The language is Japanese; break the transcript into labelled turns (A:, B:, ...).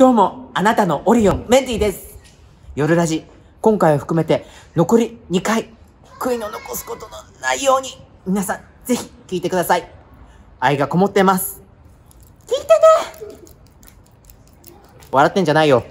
A: どうも、あなたのオリオン、メンディーです。夜ラジ、今回を含めて、残り2回、悔いの残すことのないように、皆さん、ぜひ、聞いてください。愛がこもってます。聞いてね笑ってんじゃないよ。